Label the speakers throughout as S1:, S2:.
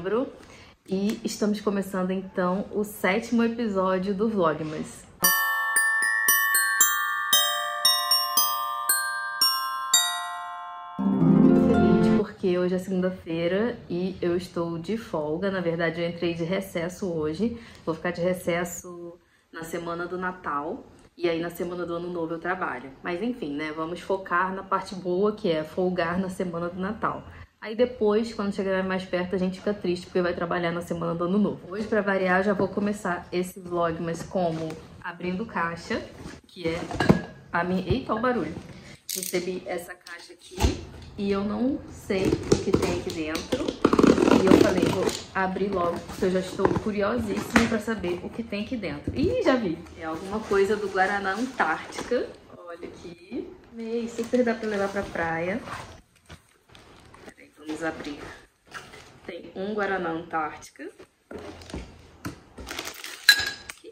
S1: segunda-feira, dia 18 de dezembro, e estamos começando então o sétimo episódio do Vlogmas. Feliz porque hoje é segunda-feira e eu estou de folga. Na verdade, eu entrei de recesso hoje. Vou ficar de recesso na semana do Natal. E aí na semana do ano novo eu trabalho. Mas enfim, né? Vamos focar na parte boa que é folgar na semana do Natal. Aí depois, quando chegar mais perto, a gente fica triste porque vai trabalhar na semana do ano novo. Hoje, para variar, já vou começar esse vlog, mas como abrindo caixa, que é a minha. Eita, o barulho! Recebi essa caixa aqui e eu não sei o que tem aqui dentro. E eu falei, vou abrir logo, porque eu já estou curiosíssima para saber o que tem aqui dentro. Ih, já vi! É alguma coisa do Guaraná Antártica. Olha aqui. Meio super dá para levar pra praia. Vamos abrir. Tem um Guaraná Antártica.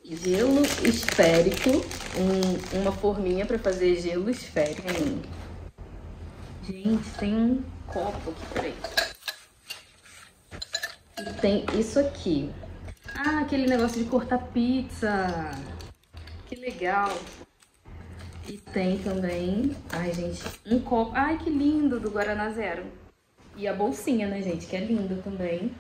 S1: Gelo esférico. Um, uma forminha para fazer gelo esférico. Gente, tem um copo aqui, peraí. E tem isso aqui. Ah, aquele negócio de cortar pizza. Que legal. E tem também, ai gente, um copo. Ai, que lindo, do Guaraná Zero. E a bolsinha, né, gente, que é linda também.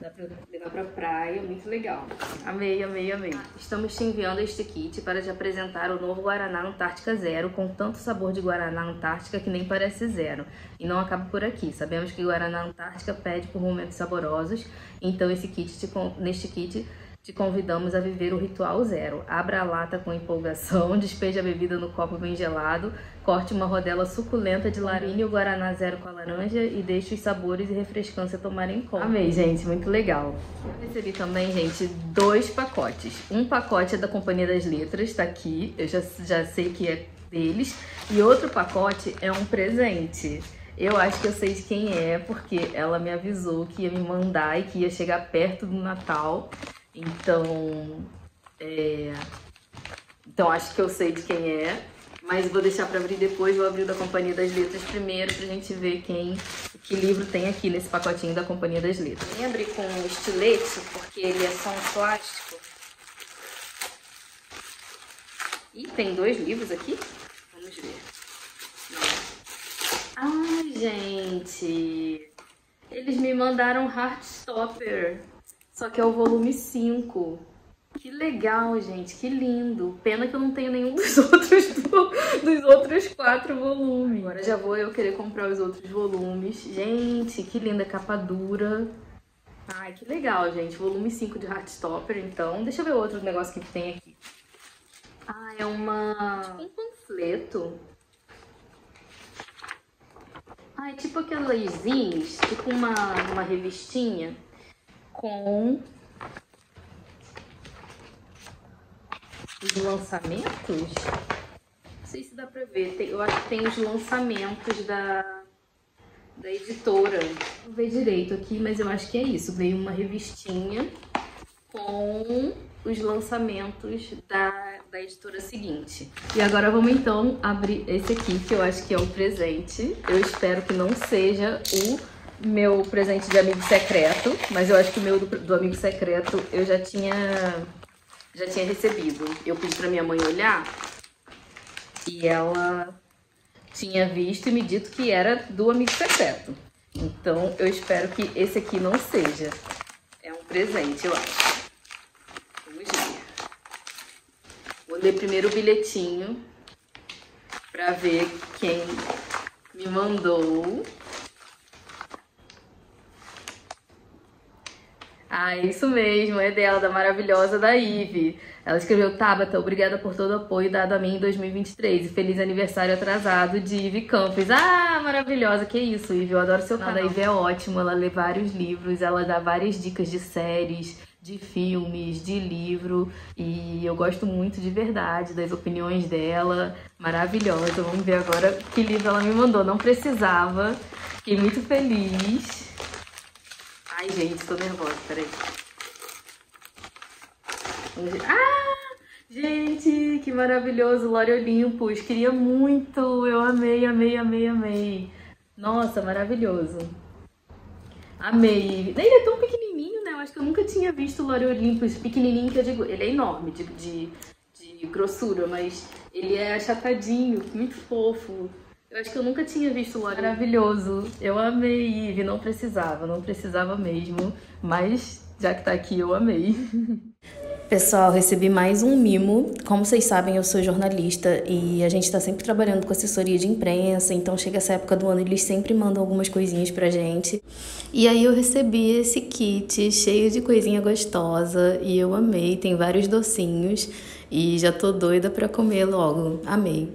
S1: Dá pra levar pra praia, muito legal. Amei, amei, amei. Estamos te enviando este kit para te apresentar o novo Guaraná Antártica Zero, com tanto sabor de Guaraná Antártica que nem parece zero. E não acaba por aqui. Sabemos que Guaraná Antártica pede por momentos saborosos, então esse kit te, neste kit te convidamos a viver o ritual zero. Abra a lata com empolgação, despeje a bebida no copo bem gelado, corte uma rodela suculenta de larinha o guaraná zero com a laranja e deixe os sabores e refrescância tomarem conta. Amei, gente, muito legal. Eu recebi também, gente, dois pacotes. Um pacote é da Companhia das Letras, tá aqui, eu já, já sei que é deles. E outro pacote é um presente. Eu acho que eu sei de quem é, porque ela me avisou que ia me mandar e que ia chegar perto do Natal. Então, é... então acho que eu sei de quem é, mas vou deixar para abrir depois. Vou abrir da Companhia das Letras primeiro pra gente ver quem, que livro tem aqui nesse pacotinho da Companhia das Letras. Nem abri com estilete, porque ele é só um plástico. E tem dois livros aqui. Vamos ver. Ai, gente. Eles me mandaram Heartstopper. Só que é o volume 5. Que legal, gente, que lindo. Pena que eu não tenho nenhum dos outros, do, dos outros quatro volumes. Agora já vou eu querer comprar os outros volumes. Gente, que linda capa dura. Ai, que legal, gente. Volume 5 de Heartstopper, então. Deixa eu ver outro negócio que tem aqui. Ah, é uma... Tipo um panfleto. Ah, é tipo aquelas zines, tipo uma, uma revistinha com os lançamentos. Não sei se dá pra ver. Tem, eu acho que tem os lançamentos da, da editora. Vou ver direito aqui, mas eu acho que é isso. Veio uma revistinha com os lançamentos da, da editora seguinte. E agora vamos então abrir esse aqui, que eu acho que é o presente. Eu espero que não seja o meu presente de amigo secreto, mas eu acho que o meu do, do, amigo secreto eu já tinha já tinha recebido. Eu pedi para minha mãe olhar e ela tinha visto e me dito que era do amigo secreto. Então eu espero que esse aqui não seja. É um presente, eu acho. Vamos ver. Vou ler primeiro o bilhetinho para ver quem me mandou. Ah, isso mesmo, é dela, da maravilhosa da Ive. Ela escreveu, Tabata, obrigada por todo o apoio dado a mim em 2023 e feliz aniversário atrasado de Ive Campos. Ah, maravilhosa, que isso, Ive, eu adoro seu canal. A Ive é ótimo, ela lê vários livros, ela dá várias dicas de séries, de filmes, de livro e eu gosto muito de verdade das opiniões dela, maravilhosa. Vamos ver agora que livro ela me mandou, não precisava, fiquei muito feliz. Ai, gente, tô nervosa, peraí. Ah! Gente, que maravilhoso, Lore Olympus. Queria muito, eu amei, amei, amei, amei. Nossa, maravilhoso. Amei. Ele é tão pequenininho, né? Eu acho que eu nunca tinha visto o Lore Olympus pequenininho, que eu digo, ele é enorme de, de, de grossura, mas ele é achatadinho, muito fofo. Eu acho que eu nunca tinha visto o Lore. Maravilhoso. Eu amei, Eve. Não precisava, não precisava mesmo. Mas já que tá aqui, eu amei. Pessoal, recebi mais um mimo. Como vocês sabem, eu sou jornalista e a gente está sempre trabalhando com assessoria de imprensa, então chega essa época do ano eles sempre mandam algumas coisinhas pra gente. E aí eu recebi esse kit cheio de coisinha gostosa e eu amei, tem vários docinhos e já tô doida pra comer logo. Amei.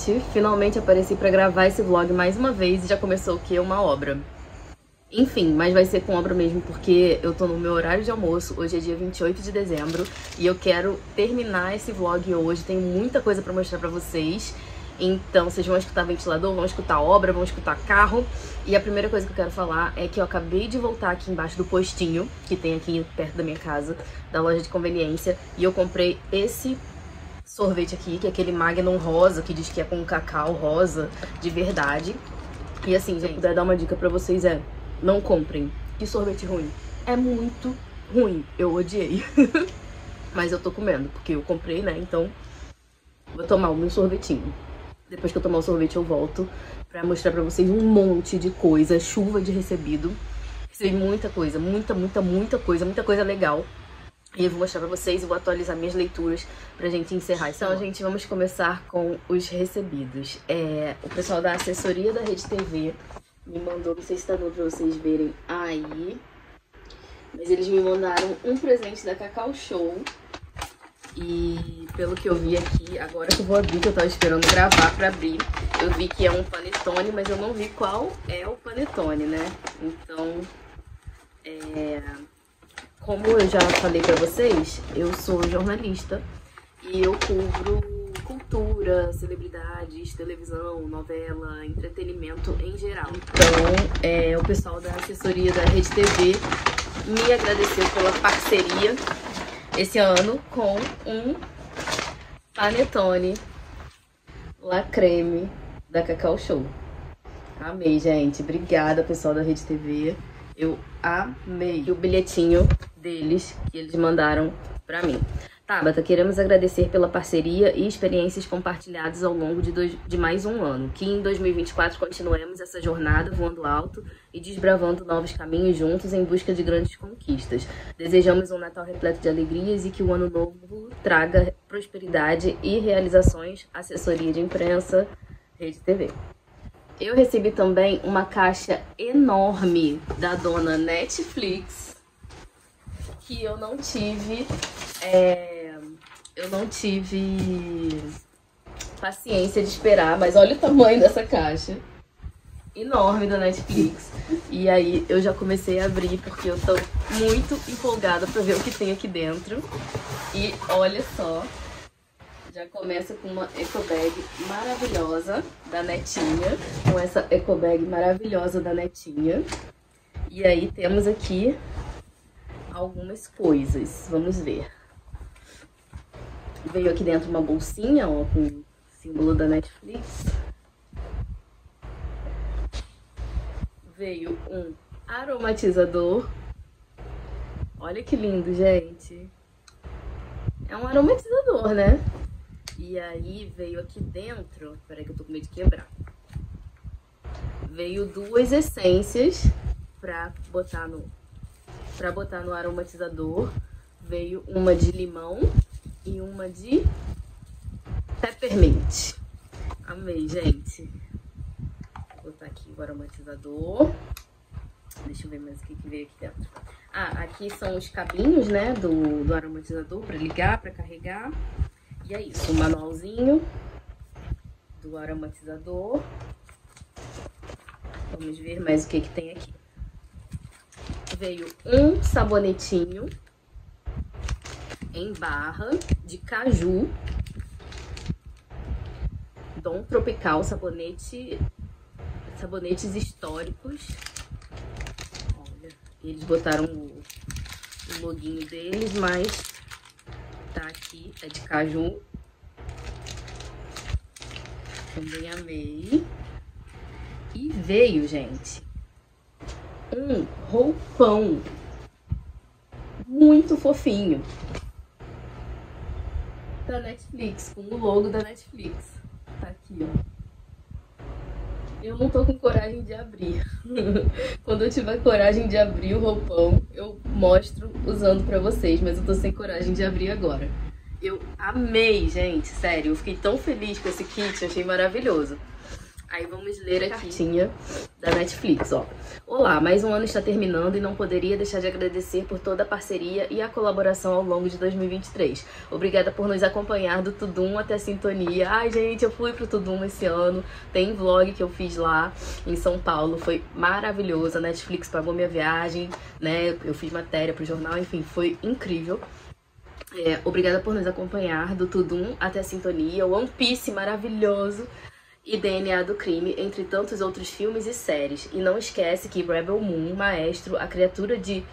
S1: Gente! Finalmente apareci para gravar esse vlog mais uma vez e já começou o que? Uma obra. Enfim, mas vai ser com obra mesmo, porque eu tô no meu horário de almoço, hoje é dia 28 de dezembro, e eu quero terminar esse vlog hoje, tenho muita coisa pra mostrar pra vocês. Então, vocês vão escutar ventilador, vão escutar obra, vão escutar carro. E a primeira coisa que eu quero falar é que eu acabei de voltar aqui embaixo do postinho, que tem aqui perto da minha casa, da loja de conveniência, e eu comprei esse sorvete aqui, que é aquele Magnum rosa, que diz que é com cacau rosa de verdade. E assim, se eu puder dar uma dica pra vocês é, não comprem. Que sorvete ruim. É muito ruim. Eu odiei. Mas eu tô comendo, porque eu comprei, né? Então, vou tomar o meu sorvetinho. Depois que eu tomar o sorvete, eu volto pra mostrar pra vocês um monte de coisa. Chuva de recebido. Recebi muita coisa, muita, muita, muita coisa, muita coisa legal. E eu vou mostrar pra vocês e vou atualizar minhas leituras pra gente encerrar. Então, gente, vamos começar com os recebidos. É, o pessoal da assessoria da Rede TV me mandou, não sei se tá dando pra vocês verem aí, mas eles me mandaram um presente da Cacau Show. E pelo que eu vi aqui, agora que eu vou abrir, que eu tava esperando gravar pra abrir, eu vi que é um panetone, mas eu não vi qual é o panetone, né? Então, é como eu já falei para vocês, eu sou jornalista e eu cubro cultura, celebridades, televisão, novela, entretenimento em geral. Então, é, o pessoal da assessoria da Rede TV me agradeceu pela parceria esse ano com um panetone La Creme da Cacau Show. Amei, gente. Obrigada, pessoal da Rede TV. Eu amei o bilhetinho deles que eles mandaram para mim. Tabata, queremos agradecer pela parceria e experiências compartilhadas ao longo de, dois, de mais um ano. Que em 2024 continuemos essa jornada voando alto e desbravando novos caminhos juntos em busca de grandes conquistas. Desejamos um Natal repleto de alegrias e que o ano novo traga prosperidade e realizações. Assessoria de imprensa, Rede TV. Eu recebi também uma caixa enorme da dona Netflix que eu não tive. É, eu não tive paciência de esperar, mas olha o tamanho dessa caixa. Enorme da Netflix. E aí eu já comecei a abrir porque eu tô muito empolgada pra ver o que tem aqui dentro. E olha só, já começa com uma eco bag maravilhosa da Netinha. Com essa eco bag maravilhosa da Netinha. E aí temos aqui algumas coisas. Vamos ver. Veio aqui dentro uma bolsinha, ó, com o símbolo da Netflix. Veio um aromatizador. Olha que lindo, gente. É um aromatizador, né? E aí veio aqui dentro... Peraí que eu tô com medo de quebrar. Veio duas essências pra botar no para botar no aromatizador. Veio uma de limão e uma de peppermint. Amei, gente. Vou botar aqui o aromatizador. Deixa eu ver mais o que, que veio aqui dentro. Ah, aqui são os cabinhos, né, do, do aromatizador para ligar, para carregar. E é isso, o manualzinho do aromatizador. Vamos ver mais o que, que tem aqui. Veio um sabonetinho em barra de caju. Dom Tropical, sabonete, sabonetes históricos. Olha, eles botaram o, o loginho deles, mas tá aqui, é de caju. Também amei. E veio, gente, um roupão muito fofinho da Netflix, com o logo da Netflix. Tá aqui, ó. Eu não tô com coragem de abrir. Quando eu tiver coragem de abrir o roupão, eu mostro usando pra vocês, mas eu tô sem coragem de abrir agora. Eu amei, gente, sério. Eu fiquei tão feliz com esse kit, achei maravilhoso. Aí vamos ler a cartinha da Netflix, ó. Olá, mais um ano está terminando e não poderia deixar de agradecer por toda a parceria e a colaboração ao longo de 2023. Obrigada por nos acompanhar do Tudum até a Sintonia. Ai, gente, eu fui pro Tudum esse ano. Tem vlog que eu fiz lá em São Paulo, foi maravilhoso. A Netflix pagou minha viagem, né? Eu fiz matéria pro jornal, enfim, foi incrível. É, obrigada por nos acompanhar do Tudum até a Sintonia. One Piece maravilhoso e DNA do Crime, entre tantos outros filmes e séries. E não esquece que Rebel Moon, Maestro, a criatura de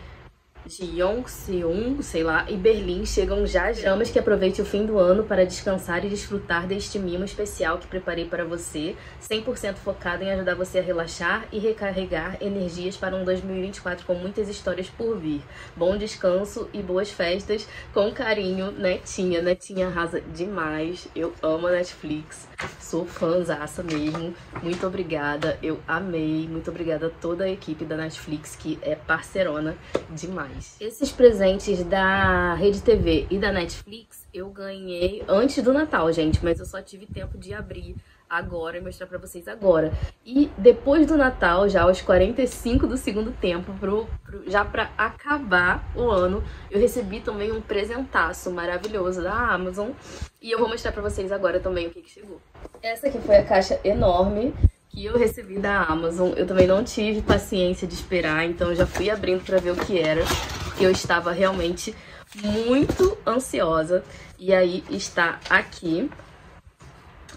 S1: de Yongseong, sei lá, e Berlim chegam já já. Que aproveite o fim do ano para descansar e desfrutar deste mimo especial que preparei para você, 100% focado em ajudar você a relaxar e recarregar energias para um 2024 com muitas histórias por vir. Bom descanso e boas festas. Com carinho, Netinha. Netinha arrasa demais. Eu amo a Netflix. Sou fãzaça mesmo. Muito obrigada. Eu amei. Muito obrigada a toda a equipe da Netflix que é parcerona demais. Esses presentes da Rede TV e da Netflix eu ganhei antes do Natal, gente, mas eu só tive tempo de abrir agora e mostrar pra vocês agora. E depois do Natal, já aos 45 do segundo tempo, pro, pro, já pra acabar o ano, eu recebi também um presentaço maravilhoso da Amazon. E eu vou mostrar pra vocês agora também o que, que chegou. Essa aqui foi a caixa enorme que eu recebi da Amazon. Eu também não tive paciência de esperar, então já fui abrindo pra ver o que era, porque eu estava realmente muito ansiosa. E aí está aqui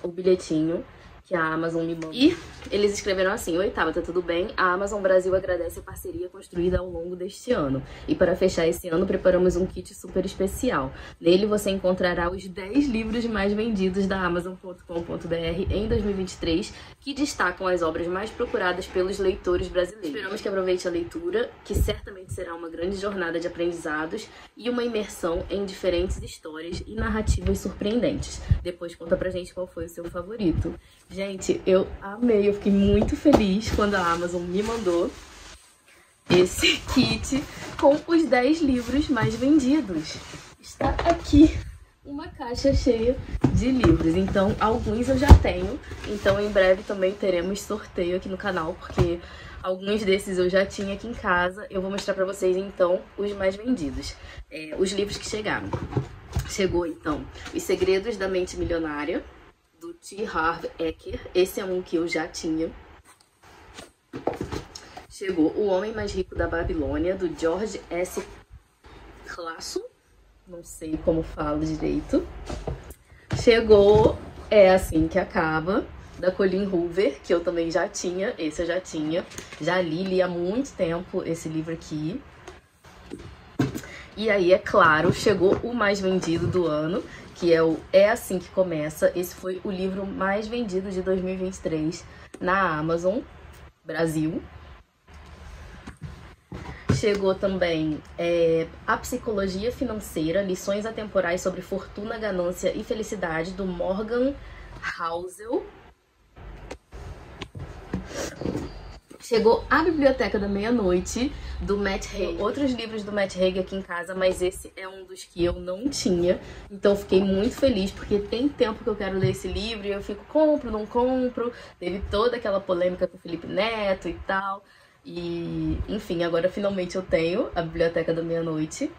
S1: o bilhetinho que a Amazon me mandou. E eles escreveram assim: Oi, Tabata, tudo bem? A Amazon Brasil agradece a parceria construída ao longo deste ano. E para fechar esse ano, preparamos um kit super especial. Nele você encontrará os 10 livros mais vendidos da Amazon.com.br em 2023, que destacam as obras mais procuradas pelos leitores brasileiros. Esperamos que aproveite a leitura, que certamente será uma grande jornada de aprendizados e uma imersão em diferentes histórias e narrativas surpreendentes. Depois conta pra gente qual foi o seu favorito. Gente, eu amei, eu fiquei muito feliz quando a Amazon me mandou esse kit com os 10 livros mais vendidos. Está aqui uma caixa cheia de livros. Então, alguns eu já tenho. Então, em breve também teremos sorteio aqui no canal, porque alguns desses eu já tinha aqui em casa. Eu vou mostrar pra vocês, então, os mais vendidos. É, os livros que chegaram. Chegou, então, Os Segredos da Mente Milionária, T. Harv Eker. Esse é um que eu já tinha. Chegou O Homem Mais Rico da Babilônia, do George S. Clason. Não sei como falo direito. Chegou É Assim Que Acaba, da Colin Hoover, que eu também já tinha. Esse eu já tinha. Já li, li há muito tempo esse livro aqui. E aí, é claro, chegou o mais vendido do ano, que é o É Assim Que Começa. Esse foi o livro mais vendido de 2023 na Amazon Brasil. Chegou também é, A Psicologia Financeira, Lições Atemporais sobre Fortuna, Ganância e Felicidade, do Morgan Housel. Chegou a Biblioteca da Meia-Noite, do Matt Haig. Outros livros do Matt Haig aqui em casa, mas esse é um dos que eu não tinha. Então fiquei muito feliz, porque tem tempo que eu quero ler esse livro e eu fico, compro, não compro. Teve toda aquela polêmica com o Felipe Neto e tal. E, enfim, agora finalmente eu tenho a Biblioteca da Meia-Noite.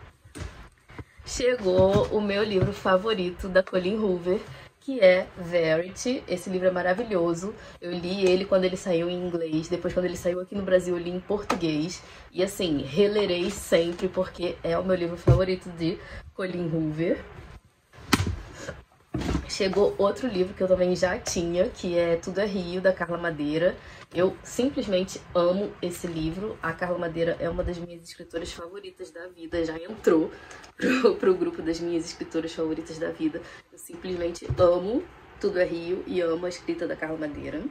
S1: Chegou o meu livro favorito da Colleen Hoover, que é Verity. Esse livro é maravilhoso. Eu li ele quando ele saiu em inglês, depois quando ele saiu aqui no Brasil eu li em português. E assim, relerei sempre porque é o meu livro favorito de Colleen Hoover. Chegou outro livro que eu também já tinha, que é Tudo é Rio, da Carla Madeira. Eu simplesmente amo esse livro. A Carla Madeira é uma das minhas escritoras favoritas da vida, já entrou pro, pro grupo das minhas escritoras favoritas da vida. Eu simplesmente amo Tudo é Rio e amo a escrita da Carla Madeira.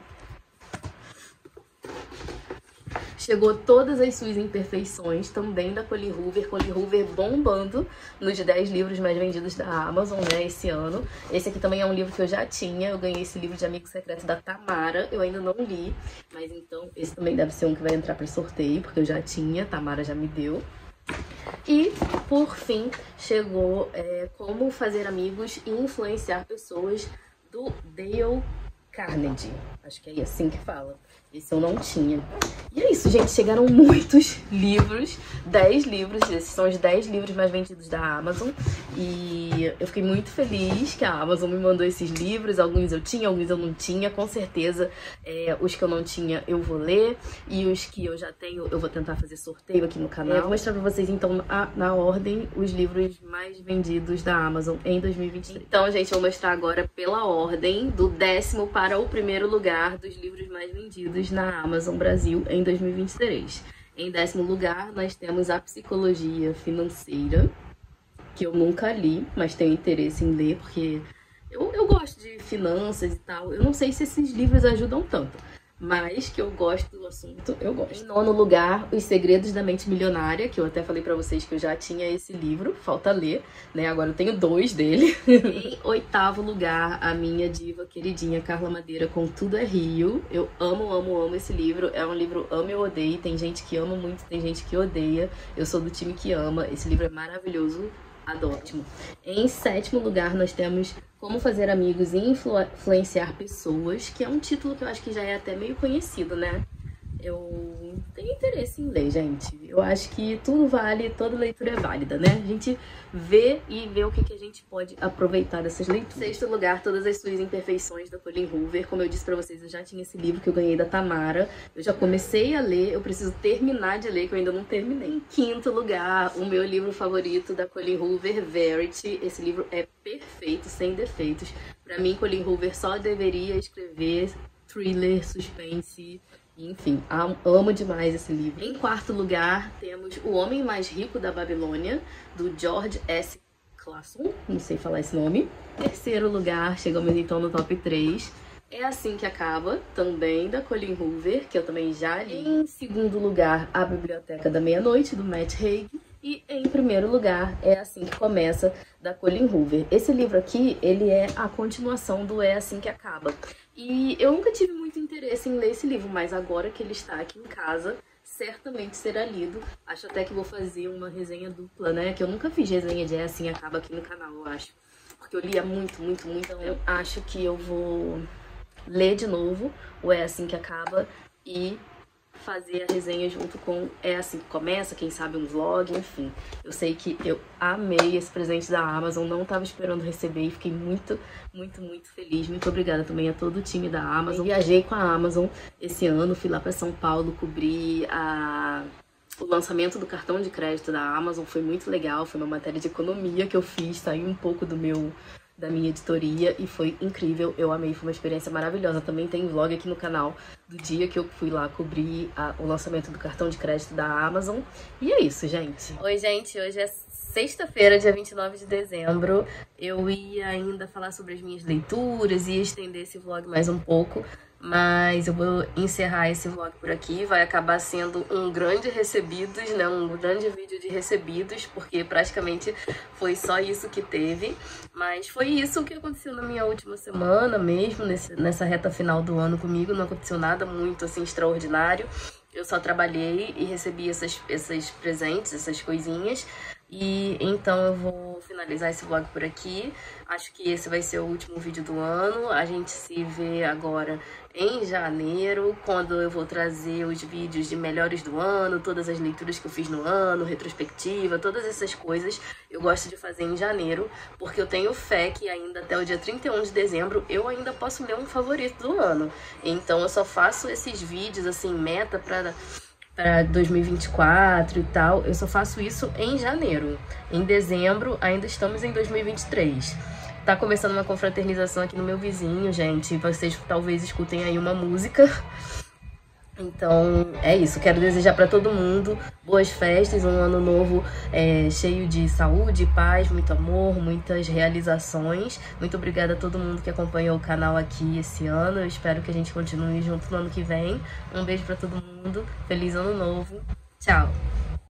S1: Chegou todas as suas imperfeições, também da Colleen Hoover. Colleen Hoover bombando nos 10 livros mais vendidos da Amazon, né, esse ano. Esse aqui também é um livro que eu já tinha. Eu ganhei esse livro de Amigo Secreto da Tamara. Eu ainda não li, mas então esse também deve ser um que vai entrar para sorteio, porque eu já tinha. Tamara já me deu. E, por fim, chegou é, Como Fazer Amigos e Influenciar Pessoas, do Dale Carnegie. Acho que é assim que fala. Esse eu não tinha. E é isso, gente. Chegaram muitos livros. 10 livros. Esses são os 10 livros mais vendidos da Amazon. E eu fiquei muito feliz que a Amazon me mandou esses livros. Alguns eu tinha, alguns eu não tinha. Com certeza, é, os que eu não tinha eu vou ler. E os que eu já tenho, eu vou tentar fazer sorteio aqui no canal. Eu vou mostrar pra vocês, então, a, na ordem, os livros mais vendidos da Amazon em 2023. Então, gente, eu vou mostrar agora pela ordem, do décimo para o primeiro lugar dos livros mais vendidos na Amazon Brasil em 2023. Em décimo lugar, nós temos a Psicologia Financeira, que eu nunca li, mas tenho interesse em ler, porque eu, eu gosto de finanças e tal. Eu não sei se esses livros ajudam tanto, mas que eu gosto do assunto, eu gosto. Em nono lugar, Os Segredos da Mente Milionária, que eu até falei para vocês que eu já tinha esse livro, falta ler, né? Agora eu tenho dois dele. em oitavo lugar, a minha diva queridinha Carla Madeira com Tudo é Rio. Eu amo, amo, amo esse livro. É um livro amo e odeio. Tem gente que ama muito, tem gente que odeia. Eu sou do time que ama. Esse livro é maravilhoso Adótimo. Em sétimo lugar, nós temos Como Fazer Amigos e Influenciar Pessoas, que é um título que eu acho que já é até meio conhecido, né? Eu tenho interesse em ler, gente. Eu acho que tudo vale, toda leitura é válida, né? A gente vê e vê o que, que a gente pode aproveitar dessas leituras. Sexto lugar, Todas as Suas Imperfeições, da Colleen Hoover. Como eu disse pra vocês, eu já tinha esse livro que eu ganhei da Tamara. Eu já comecei a ler, eu preciso terminar de ler, que eu ainda não terminei. Em quinto lugar, o meu livro favorito da Colleen Hoover, Verity. Esse livro é perfeito, sem defeitos. Pra mim, Colleen Hoover só deveria escrever thriller, suspense enfim, amo demais esse livro. Em quarto lugar, temos O Homem Mais Rico da Babilônia, do George S. Clason, não sei falar esse nome. Terceiro lugar, chegamos então no top 3. É assim que acaba, também da Colleen Hoover, que eu também já li. Em segundo lugar, A Biblioteca da Meia-Noite, do Matt Haig. E em primeiro lugar, é assim que começa, da Colleen Hoover. Esse livro aqui, ele é a continuação do É Assim Que Acaba. E eu nunca tive muito interesse em ler esse livro, mas agora que ele está aqui em casa, certamente será lido. Acho até que vou fazer uma resenha dupla, né? Que eu nunca fiz resenha de É Assim Acaba aqui no canal, eu acho. Porque eu lia muito, muito, muito. Então eu acho que eu vou ler de novo o É Assim Que Acaba e fazer a resenha junto com É Assim Que Começa, quem sabe um vlog, enfim. Eu sei que eu amei esse presente da Amazon, não estava esperando receber e fiquei muito, muito, muito feliz. Muito obrigada também a todo o time da Amazon. Eu viajei com a Amazon esse ano, fui lá para São Paulo, cobri a o lançamento do cartão de crédito da Amazon foi muito legal, foi uma matéria de economia que eu fiz, saiu um pouco do meu da minha editoria e foi incrível, eu amei, foi uma experiência maravilhosa. Também tem vlog aqui no canal do dia que eu fui lá cobrir a, o lançamento do cartão de crédito da Amazon. E é isso, gente. Oi, gente, hoje é sexta-feira, dia 29 de dezembro. Eu ia ainda falar sobre as minhas leituras e estender esse vlog mais um pouco, mas eu vou encerrar esse vlog por aqui. Vai acabar sendo um grande recebidos, né? Um grande vídeo de recebidos, porque praticamente foi só isso que teve. Mas foi isso que aconteceu na minha última semana mesmo, nesse, nessa reta final do ano comigo. Não aconteceu nada muito assim extraordinário.
S2: eu só trabalhei e recebi essas, esses presentes, essas coisinhas. E então eu vou finalizar esse vlog por aqui. Acho que esse vai ser o último vídeo do ano. A gente se vê agora em janeiro, quando eu vou trazer os vídeos de melhores do ano, todas as leituras que eu fiz no ano, retrospectiva, todas essas coisas. Eu gosto de fazer em janeiro, porque eu tenho fé que ainda até o dia 31 de dezembro eu ainda posso ler um favorito do ano. Então eu só faço esses vídeos assim, meta para para 2024 e tal, eu só faço isso em janeiro. Em dezembro, ainda estamos em 2023. Tá começando uma confraternização aqui no meu vizinho, gente. Vocês talvez escutem aí uma música. Então é isso, quero desejar para todo mundo boas festas, um ano novo é, cheio de saúde, paz, muito amor, muitas realizações. Muito obrigada a todo mundo que acompanhou o canal aqui esse ano. Eu espero que a gente continue junto no ano que vem. Um beijo para todo mundo, feliz ano novo, tchau!